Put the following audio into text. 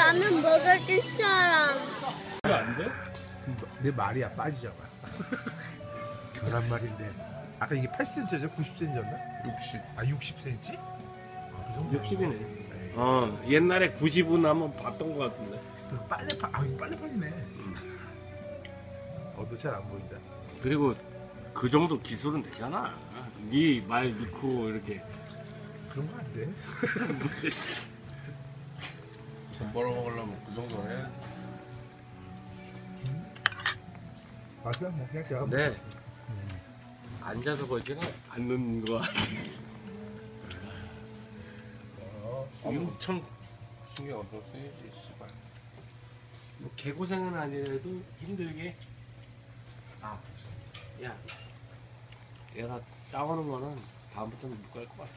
라면 먹을 사람. 이거 안 돼? 내 말이야 빠지잖아 계란말인데 아까 이게 8cm죠? 90cm였나? 60. 아 60cm? 아, 그 정도 60이네. 네. 어, 옛날에 90은 한번 봤던 것 같은데. 그 빨래판 아 이거 빨래판이네 어도 잘 안 보인다 그리고 그 정도 기술은 되잖아. 네 말 넣고 이렇게. 그런 거 안 돼? 전 벌어 먹으려면 그 정도 해. 맞아 뭐 그냥 제가 네. 앉아서 걸지는 않는 거 같아. 어, 엄청 신경 엄청 쓰이지, 씨발. 뭐 개고생은 아니라도 힘들게. 아, 야, 얘가 따오는 거는 다음부터는 못 갈 것 같아.